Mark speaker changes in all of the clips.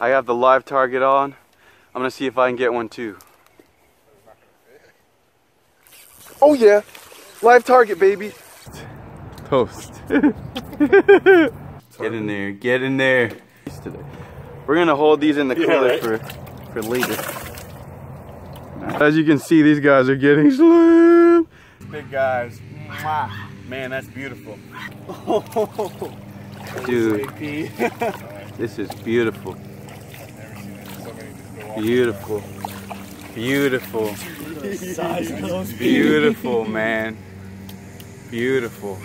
Speaker 1: I have the live target on. I'm gonna see if I can get one too. Oh yeah, live target, baby. Toast. get in there, get in there. We're gonna hold these in the
Speaker 2: Yeah,
Speaker 1: cooler
Speaker 2: right?
Speaker 1: for for later. As you can see, these guys are getting slammed. Big guys. Mwah. Man, that's beautiful. Dude, this is beautiful. Beautiful. Beautiful. Beautiful, man. Beautiful.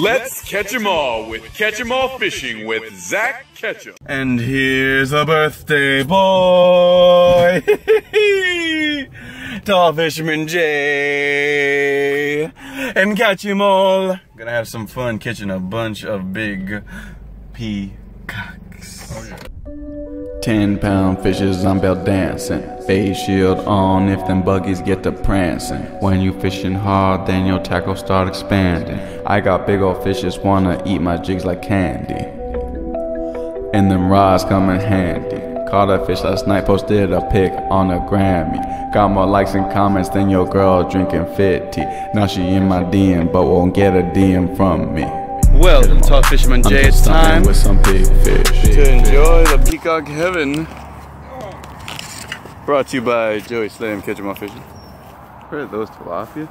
Speaker 3: Let's catch 'em all with Catch 'em All Fishing with Zak Catchem.
Speaker 1: And here's a birthday boy. Tall Fisherman Jay. And catch 'em all. Gonna have some fun catching a bunch of big peacocks. Oh, Ten pound fishes, I'm belt dancing. Face shield on if them buggies get to prancing. When you fishing hard, then your tackle start expanding. I got big old fishes wanna eat my jigs like candy. And them rods come in handy. Caught a fish last night, posted a pic on a Grammy. Got more likes and comments than your girl drinking 50. Now she in my DM, but won't get a DM from me. Well, Tall Fisherman Jay, it's time
Speaker 4: with some big fish.
Speaker 1: to enjoy the peacock heaven. Brought to you by Joey Slay Em Catch 'em All Fishing. Where are those tilapia?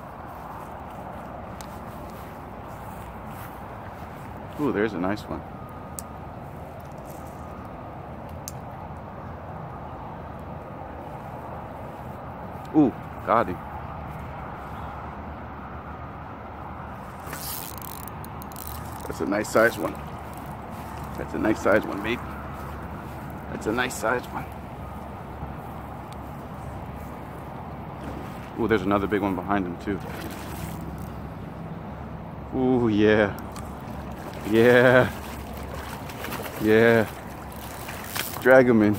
Speaker 1: Ooh, there's a nice one. Ooh, got him. That's a nice size one. That's a nice size one, babe. That's a nice size one. Ooh, there's another big one behind him too. Ooh, yeah. Yeah. Yeah. Drag him in.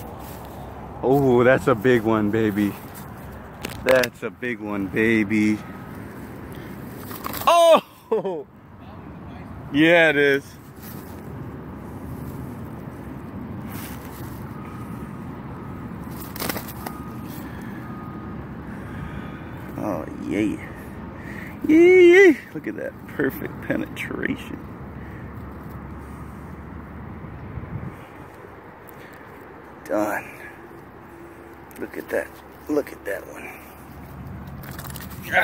Speaker 1: Oh, that's a big one, baby. That's a big one, baby. Oh! Yeah, it is. Oh, yeah. Yeah, look at that perfect penetration. Done. Look at that. Look at that one.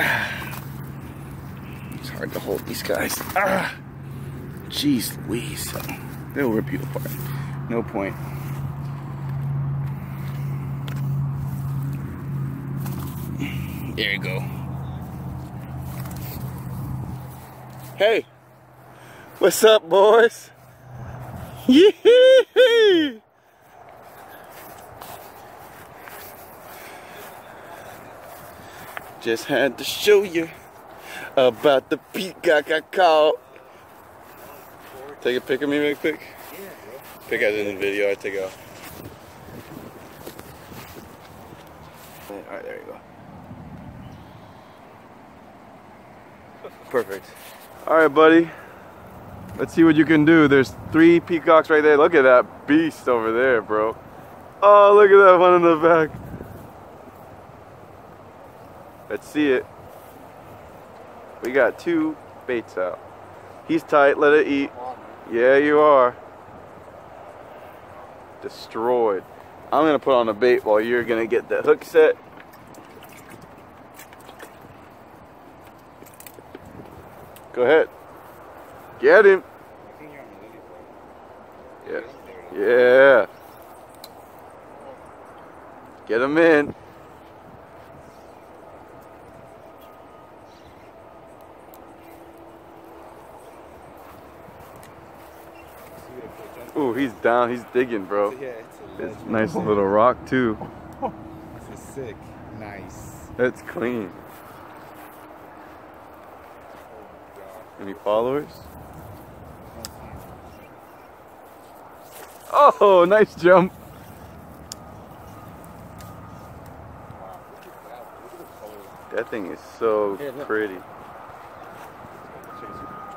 Speaker 1: It's hard to hold these guys. Ah. Jeez Louise. They'll rip you apart. No point. There you go. Hey, what's up, boys? Yee! Just had to show you about the peacock I caught. Take a pic of me real quick. Pick as in the video, I take off. Alright, there you go. Perfect. Alright, buddy. Let's see what you can do. There's three peacocks right there. Look at that beast over there, bro. Oh, look at that one in the back. Let's see it. We got two baits out. He's tight, let it eat. Yeah, you are. Destroyed. I'm gonna put on a bait while you're gonna get the hook set. Go ahead. Get him. Yeah. Yeah. Get him in. Ooh, he's down. He's digging, bro.
Speaker 2: Yeah, it's a
Speaker 1: nice little rock too.
Speaker 2: This is sick. Nice.
Speaker 1: That's clean. Any followers? Oh, nice jump. That thing is so pretty.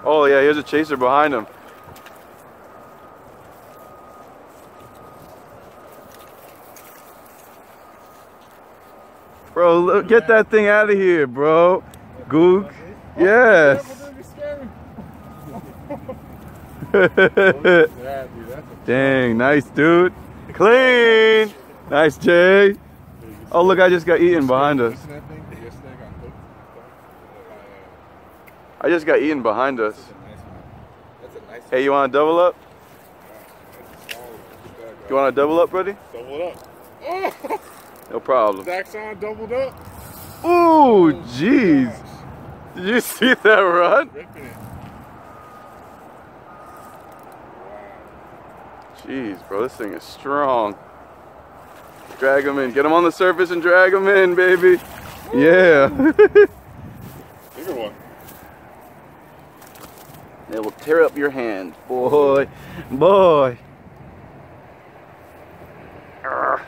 Speaker 1: Oh yeah, here's a chaser behind him. Bro, look, get that thing out of here, bro. Goog. Yes.
Speaker 2: Yeah, dude, that's a
Speaker 1: Dang, nice dude. Clean. Nice, Jay. Oh, look, I just got eaten behind us.
Speaker 2: Listen to that thing? Yesterday I got hooked.
Speaker 1: I just got eaten behind us.
Speaker 2: That's a nice one. That's a nice
Speaker 1: Hey, you want to double up?
Speaker 2: That's a solid. Look at that,
Speaker 1: You want to double up, buddy?
Speaker 2: Doubled up. Oh,
Speaker 1: No problem.
Speaker 2: Zaxxon doubled up.
Speaker 1: Ooh, oh, jeez. Did you see that run?
Speaker 2: Ripping it.
Speaker 1: Jeez, bro, this thing is strong. Drag him in. Get him on the surface and drag him in, baby. Yeah.
Speaker 2: Bigger one.
Speaker 1: it will tear up your hand, boy. Boy. Arrgh.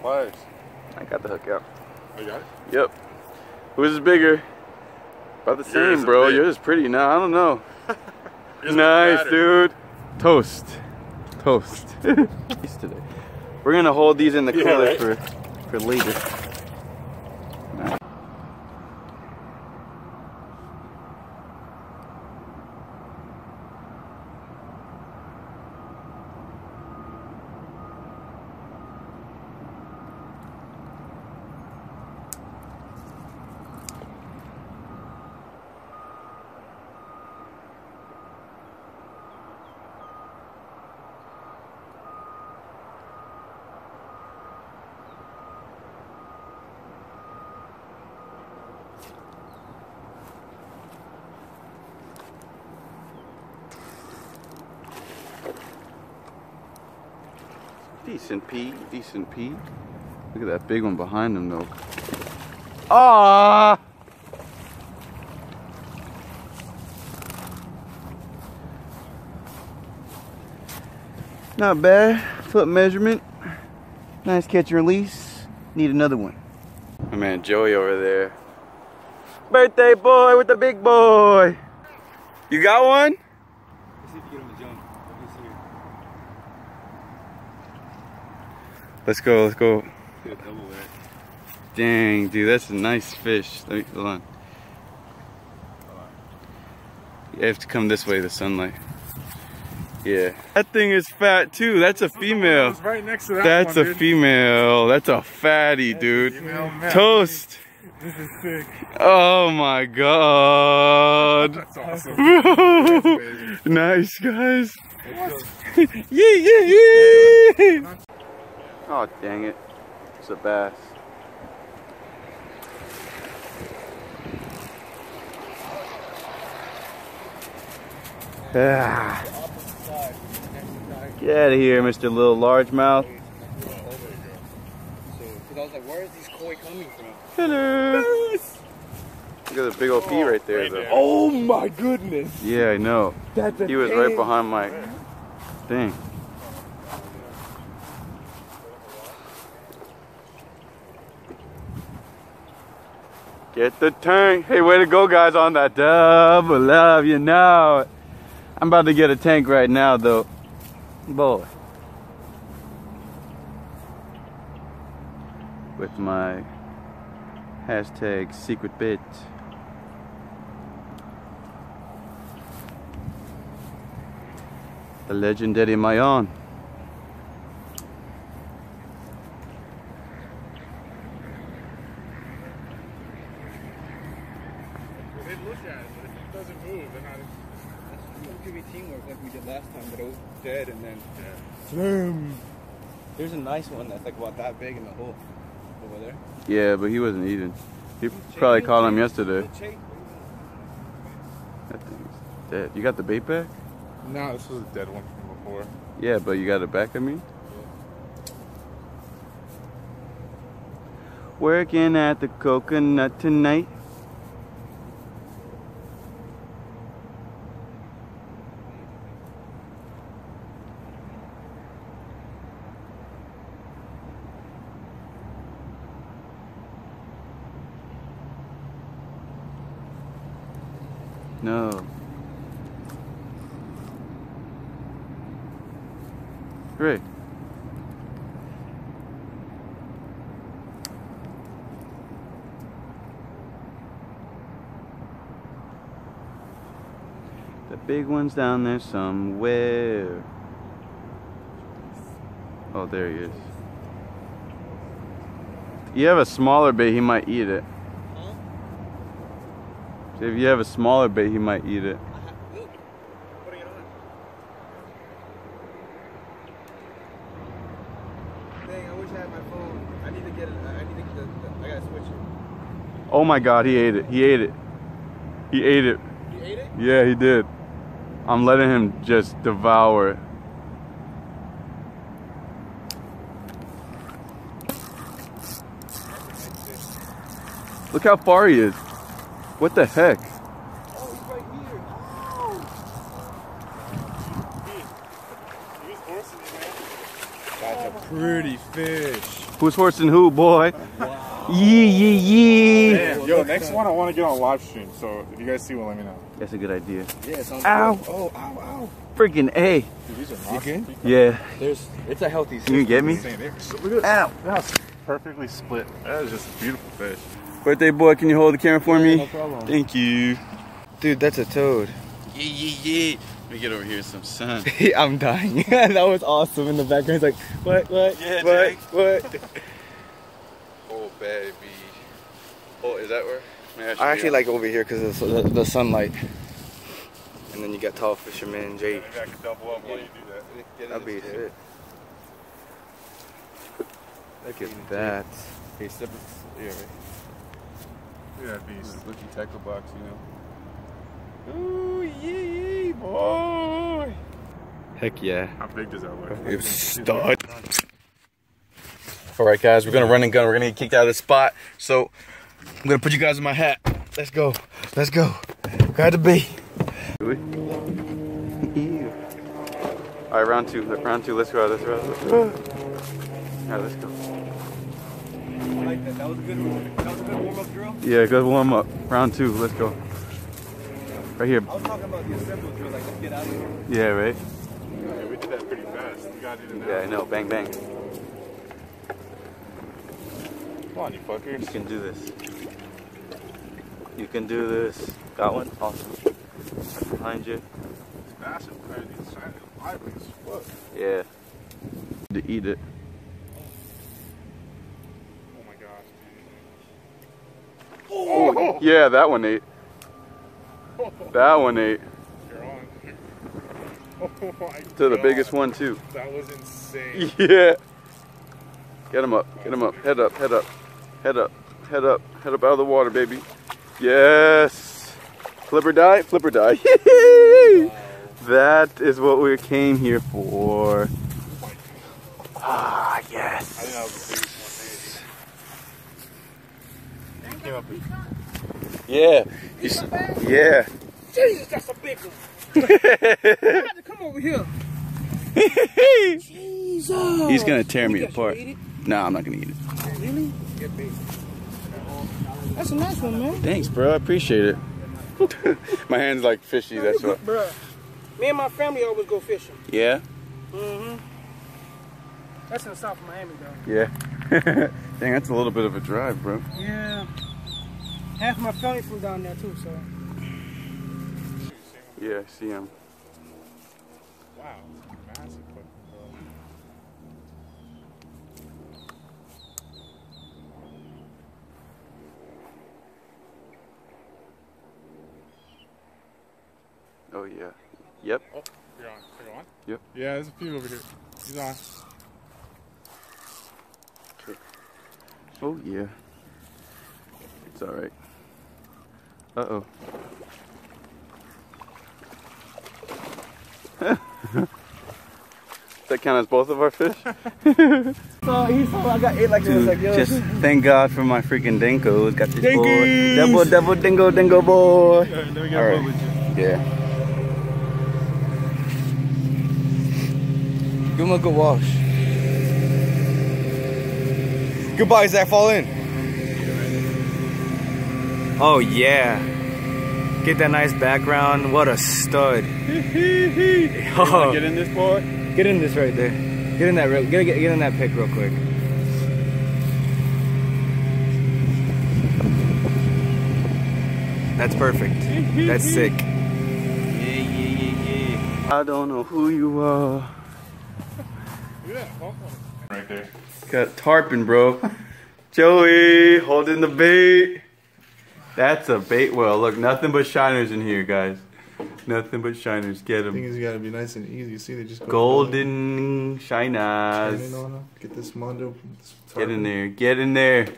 Speaker 2: Pliers.
Speaker 1: I got the hook out.
Speaker 2: Oh, you got it?
Speaker 1: Yep. Whose is bigger? About the
Speaker 2: Yours
Speaker 1: same, bro.
Speaker 2: big.
Speaker 1: Yours is pretty now. I don't know. Nice, dude. Toast. Toast. Today. We're gonna hold these in the
Speaker 2: Yeah,
Speaker 1: cooler
Speaker 2: right.
Speaker 1: for for later. Decent P, decent P. Look at that big one behind him though. Ah! Not bad. Foot measurement. Nice catch and release. Need another one. My man Joey over there. Birthday boy with the big boy. You got one?
Speaker 2: Let's see if you get him to jump. Let me see.
Speaker 1: Let's go, let's go. Dang, dude, that's a nice fish. Let me, hold on. You have to come this way, the sunlight. Yeah. That thing is fat too. That's a female.
Speaker 2: Right next to that
Speaker 1: That's
Speaker 2: one,
Speaker 1: a
Speaker 2: dude.
Speaker 1: female. That's a fatty, dude. Toast.
Speaker 2: This is sick.
Speaker 1: Oh my god.
Speaker 2: That's awesome. That's
Speaker 1: nice, guys. Yeah, yeah, yeah. Oh, dang it. It's a bass. Ah. Get out of here, Mr. Little Largemouth.
Speaker 4: So, I was like, where is these koi coming from?
Speaker 1: Hello. Look at the big old P right there,
Speaker 2: Right
Speaker 1: though.
Speaker 2: there.
Speaker 4: Oh my goodness!
Speaker 1: Yeah, I know.
Speaker 4: That's a
Speaker 1: He was right behind my thing. Get the tank. Hey, way to go, guys, on that double love. You know. I'm about to get a tank right now, though. Boy. With my hashtag secret bit. The legend Eddie
Speaker 2: They look at it, but if it doesn't move, they're not.
Speaker 4: It could be teamwork like we did last time, but it was dead and then.
Speaker 2: Yeah.
Speaker 4: Slam! There's a nice one that's like about that big in the hole. Over there.
Speaker 1: Yeah, but he wasn't eating. He probably caught him yesterday. That thing's dead. You got the bait back?
Speaker 2: No, this was a dead one from before.
Speaker 1: Yeah, but you got it back, I mean? Working at the coconut tonight. No. Great. The big one's down there somewhere. Oh, there he is. You have a smaller bait, he might eat it. If you have a smaller bait, he might eat it.
Speaker 4: Putting it on. Dang, I wish I had my phone. I need to get it. I need to get the. the I gotta switch it.
Speaker 1: Oh my god, he ate it. He ate it. He ate it.
Speaker 4: You ate it?
Speaker 1: Yeah, he did. I'm letting him just devour it. Look how far he is. What the heck?
Speaker 4: Oh, he's right here.
Speaker 2: He was horsing you, man.
Speaker 4: That's a pretty fish.
Speaker 1: Who's horsing who, boy? Yee yee yee.
Speaker 2: Damn. Yo, next one I want to get on live stream. So if you guys see one, let me know.
Speaker 1: That's a good idea.
Speaker 4: Yeah, sounds
Speaker 1: Ow.
Speaker 4: good. Oh, ow, ow.
Speaker 1: Freaking A.
Speaker 2: Dude, these are
Speaker 4: You
Speaker 2: awesome.
Speaker 4: good?
Speaker 1: Yeah.
Speaker 4: There's. It's a healthy.
Speaker 1: You can get me?
Speaker 2: Insane. They're so- Look at
Speaker 1: Ow.
Speaker 2: That's perfectly split. That is just a beautiful fish.
Speaker 1: Birthday boy, can you hold the camera for me?
Speaker 4: No problem.
Speaker 1: Thank you.
Speaker 4: Dude, that's a toad.
Speaker 1: Yeah, yeah, yeah. Let me get over here some sun.
Speaker 4: I'm dying. that was awesome in the background. He's like, what, what,
Speaker 1: Yeah,
Speaker 4: what,
Speaker 1: Jake.
Speaker 4: what?
Speaker 1: Oh, baby. Oh, is that where? Maybe
Speaker 4: I actually like over here because of the, the sunlight. And then you got tall fisherman Jay.
Speaker 2: Maybe I can double up while you do that.
Speaker 4: That'd be it. Look at that.
Speaker 1: Hey, step yeah, right.
Speaker 2: Look at that beast.
Speaker 1: Lucky tackle box, you know. Ooh, yeah, yeah, boy. Heck yeah.
Speaker 2: How big does that look?
Speaker 4: It's stud.
Speaker 1: All right, guys, we're gonna run and gun. We're gonna get kicked out of the spot. So I'm gonna put you guys in my hat. Let's go. Let's go. Got to be. All right, round two. Round two. Let's go. Let's go. Let's go. All right, let's go.
Speaker 4: I like that. That was a good, that was a good warm up drill.
Speaker 1: Yeah, good warm up. Round two. Let's go. Right here.
Speaker 4: I was talking about the assemble drill. Like, let's get out of here.
Speaker 1: Yeah, right.
Speaker 2: Yeah, we did that pretty fast. You gotta it now.
Speaker 1: Yeah, I know. Bang, bang.
Speaker 2: Come on, you
Speaker 1: You
Speaker 2: fuckers.
Speaker 1: can do this. You can do this. Got one? Awesome. Behind you.
Speaker 2: It's massive, man. It's shining lively as fuck.
Speaker 1: Yeah. To eat it.
Speaker 2: Oh my gosh,
Speaker 1: Oh, yeah, that one ate. That one ate.
Speaker 2: You're on. Oh my
Speaker 1: To the
Speaker 2: God.
Speaker 1: biggest one, too.
Speaker 2: That was insane.
Speaker 1: Yeah. Get him up. Get him up. Head up. Head up. Head up. Head up. Head up out of the water, baby. Yes. Flip or die. Flip or die. that is what we came here for. Ah, yes.
Speaker 2: that was the biggest one. He came up with
Speaker 1: Yeah. He's- yeah.
Speaker 5: Jesus, that's a big one. I had to come over here. Jesus.
Speaker 1: He's gonna tear me
Speaker 5: You guys
Speaker 1: apart. No, I'm not gonna eat it.
Speaker 5: it? Really? That's a nice one, man.
Speaker 1: Thanks, bro. I appreciate it. My hand's like fishy. That's what.
Speaker 5: Bro, me and my family always go fishing.
Speaker 1: Yeah.
Speaker 5: Mm-hmm. That's in the south of Miami, though.
Speaker 1: Yeah. Dang, that's a little bit of a drive, bro.
Speaker 5: Yeah. Half my family from down there, too, so.
Speaker 1: Yeah, I see him.
Speaker 2: Wow, massive fucking.
Speaker 1: Oh yeah. Yep.
Speaker 2: Oh, you're on. You're on?
Speaker 1: Yep.
Speaker 2: Yeah, there's a few over here. He's on.
Speaker 1: Oh yeah. It's all right. Uh oh. that count as both of our fish?
Speaker 4: So he saw I got eight like this. Like, yo,
Speaker 1: just thank God for my freaking dinkos. Got this boy.
Speaker 4: Dinkies!
Speaker 1: Double, double, dingo, dingo boy.
Speaker 2: Let me
Speaker 1: All right. Yeah.
Speaker 4: give him a good wash. Goodbye, Zach. Fall in. Oh yeah.
Speaker 6: Get that nice background. What a stud. Oh,
Speaker 1: Get in this boy.
Speaker 6: get in this right there. Get in that real, get, get, get in that pick real quick. That's perfect. That's sick.
Speaker 1: Yeah, yeah, yeah, yeah. I don't know who you are.
Speaker 2: Look at that. Right there.
Speaker 1: Got tarpon, bro. Joey holding the bait. That's a bait well. Look, nothing but shiners in here, guys. Nothing but shiners. Get them.
Speaker 2: you gotta be nice and easy. See, they just go
Speaker 1: Golden shiners.
Speaker 2: Get this mondo. this
Speaker 1: Get in there. Get in there.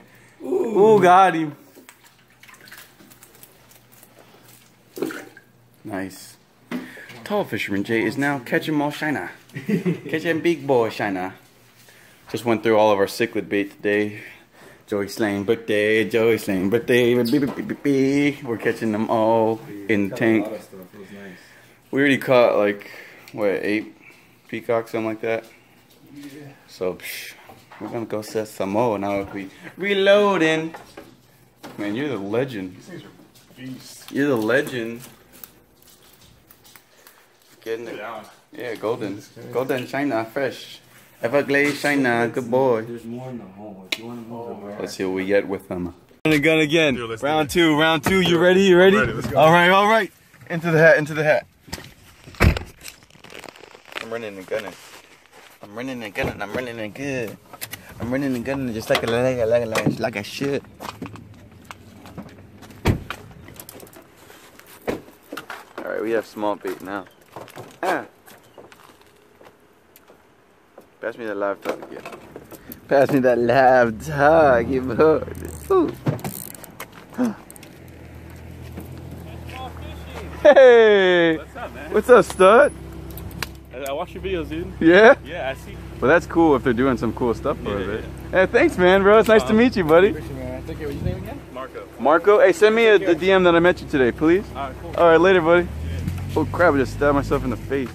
Speaker 1: Ooh, got him. Nice. Tall Fisherman Jay is now catching more shiner. catching big boy shiner. Just went through all of our cichlid bait today. Joey Slay Em birthday, Joey Slay Em birthday. beep, beep, beep. We're catching them all in the tank. We already caught like, what, eight peacocks, something like that. So, psh, we're gonna go set some more now. We reloading. Man, you're the legend.
Speaker 2: These things are beasts.
Speaker 1: You're the legend. Getting it.
Speaker 2: down.
Speaker 1: Yeah, golden. Golden shiner, fresh. Everglades shiner, good boy.
Speaker 6: There's more in the hole. If you want to move oh, it,
Speaker 1: Let's see what we get with them. Running and gun again.
Speaker 2: Dude, let's do
Speaker 1: round two, round two. You ready? You ready?
Speaker 2: Ready, let's go.
Speaker 1: All right, all right. Into the hat, into the hat. I'm running and gunning. I'm running and gunning. I'm running and good. I'm running and gunning just like a like a like a like, like I should. All right, we have small bait now. Ah. Pass me that live tug again. Pass me that live tug, you bird. Ooh. Hey!
Speaker 7: What's up, man?
Speaker 1: What's up, stud?
Speaker 7: I, I watch your videos, dude.
Speaker 1: Yeah?
Speaker 7: Yeah, I see.
Speaker 1: Well, that's cool if they're doing some cool stuff for
Speaker 7: Yeah,
Speaker 1: it. Hey, thanks, man, bro. It's nice to
Speaker 7: Uh-huh.
Speaker 1: meet you, buddy.
Speaker 4: Fishing, man. Take care. What's your name again?
Speaker 7: Marco.
Speaker 1: Marco, hey, send me a, the DM that I met you today, please.
Speaker 7: All right, cool.
Speaker 1: All right, later, buddy. Oh crap! I just stabbed myself in the face.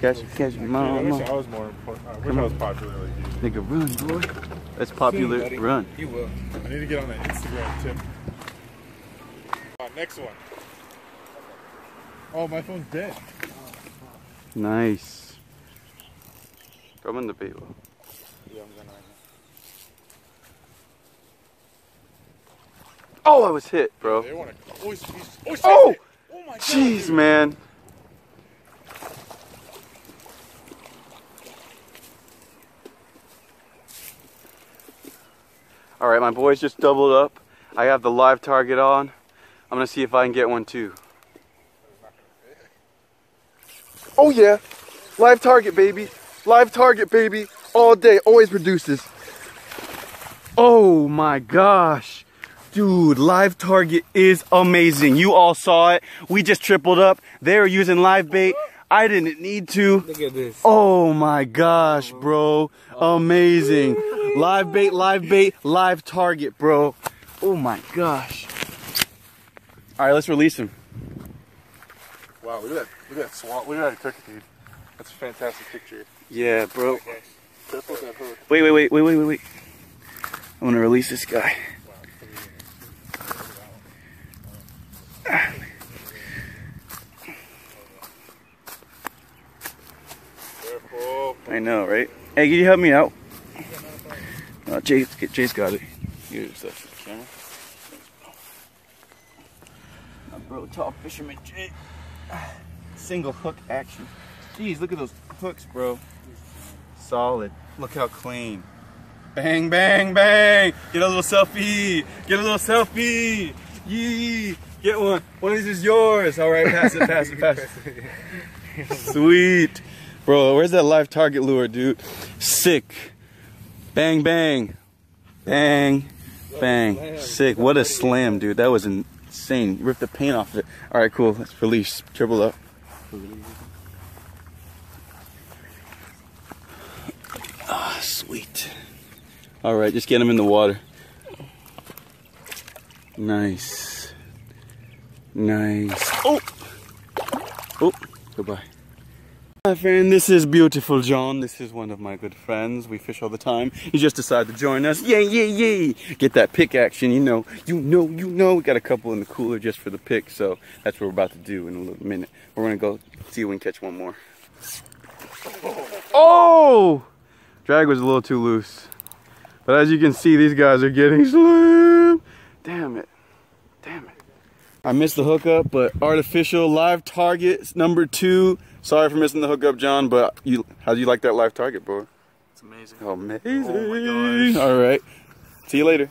Speaker 2: Catch.
Speaker 1: Catch,
Speaker 2: I
Speaker 1: mom,
Speaker 2: wish I was more important. I wish
Speaker 1: Come
Speaker 2: I
Speaker 1: on.
Speaker 2: was popular like you.
Speaker 1: Nigga, run, boy. That's popular.
Speaker 4: buddy.
Speaker 1: run.
Speaker 4: You will.
Speaker 2: I need to get on that Instagram tip. Uh, next one. Oh, my phone's dead.
Speaker 1: Nice. Come in the well.
Speaker 2: Yeah, I'm gonna.
Speaker 1: Oh, I was hit, bro.
Speaker 2: To. Oh, oh,
Speaker 1: Oh!
Speaker 2: Oh my god.
Speaker 1: Jeez,
Speaker 2: dude.
Speaker 1: man. All right, my boys just doubled up. I have the live target on. I'm gonna see if I can get one too. Oh yeah, live target, baby. Live target, baby. All day, always produces. Oh my gosh. Dude, live target is amazing. You all saw it. We just tripled up. They were using live bait. I didn't need to.
Speaker 6: Look at this.
Speaker 1: Oh my gosh, bro. Amazing. Live bait, live bait, live target, bro. Oh my gosh. All right, let's release him.
Speaker 2: Wow, look at that. Look at that swamp. Look at that cook, dude. That's a fantastic picture.
Speaker 1: Yeah, bro.
Speaker 2: Careful with that hook.
Speaker 1: Wait, wait, wait, wait, wait, wait, wait. I'm gonna release this guy. I know, right? Hey, can you help me out? Uh, Jay's, Jay's got it. Here's the camera. My bro, tall fisherman Jay. Single hook action. Jeez, look at those hooks, bro. Solid. Look how clean. Bang, bang, bang. Get a little selfie. Get a little selfie. Yee. Get one. One of these is yours. All right, pass it, pass it, pass it. Sweet. Bro, where's that live target lure, dude? Sick. Bang, bang. Bang, bang. Sick. What a slam, dude. That was insane. Ripped the paint off it. All right, cool. Let's release. Triple up. Ah, sweet. All right, just get him in the water. Nice. Nice. Oh! Oh, goodbye. My friend, this is beautiful John. This is one of my good friends. We fish all the time. He just decided to join us. Yay, yay, yay! Get that pick action, you know. You know, you know. We got a couple in the cooler just for the pick, so that's what we're about to do in a little minute. We're gonna go see if we can catch one more. Oh! Drag was a little too loose. But as you can see, these guys are getting slim. Damn it. Damn it. I missed the hookup, but artificial live target number two. Sorry for missing the hookup, John, but you how do you like that live target, bro?
Speaker 6: It's amazing.
Speaker 1: Oh, amazing.
Speaker 6: Oh my gosh.
Speaker 1: All right. See you later.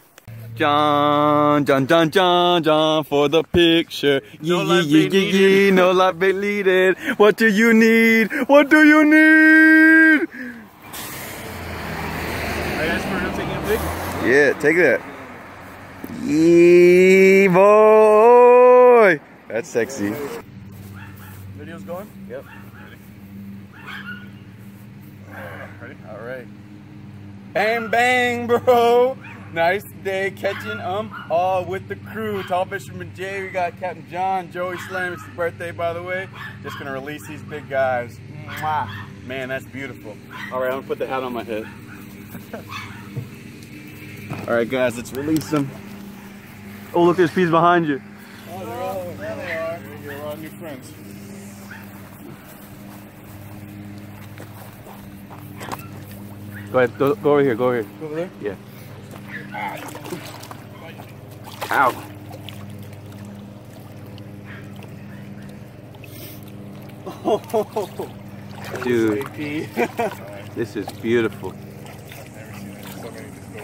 Speaker 1: John, John, John, John, John, for the picture.
Speaker 6: No
Speaker 1: Yee, yee, yee, yee, no live bait needed. What do you need? What do you need?
Speaker 7: Are you guys for taking a pic?
Speaker 1: Yeah, take that. Yee, boy. That's sexy.
Speaker 7: Video's going?
Speaker 1: Yep.
Speaker 7: Ready?
Speaker 1: All right. Bang, bang, bro. Nice day catching um all with the crew. Tall Fisherman Jay, we got Captain John, Joey Slay Em. It's his birthday, by the way. Just gonna release these big guys. Mwah. Man, that's beautiful. All right, I'm gonna put the hat on my head. all right, guys, let's release them. Oh, look, there's peas behind you.
Speaker 2: Oh, they're all, there they are. You're a lot of new friends.
Speaker 1: Go ahead, go, go over here, go over here.
Speaker 2: Over there?
Speaker 1: Yeah. Ow. Dude, this is beautiful.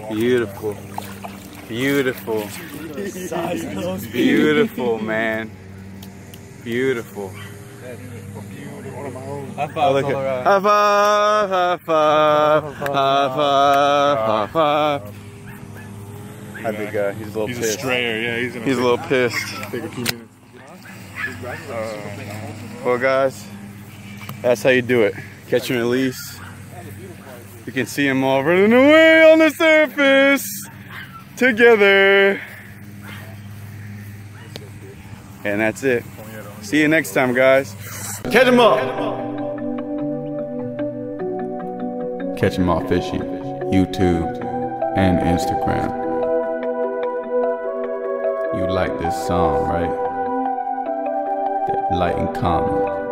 Speaker 1: Beautiful. Beautiful. Beautiful, man. Beautiful. Oh. Hi, big guy. He's a little
Speaker 2: He's a
Speaker 1: pissed.
Speaker 2: strayer, yeah. He's gonna
Speaker 1: He's a little pissed.
Speaker 2: take a few minutes.
Speaker 1: Well, guys, that's how you do it. Catch and release. You can see them all running away on the surface together. And that's it. See you next time, guys. Catch them all. Catch them all fishing. YouTube and Instagram. You like this song, right? That like and comment.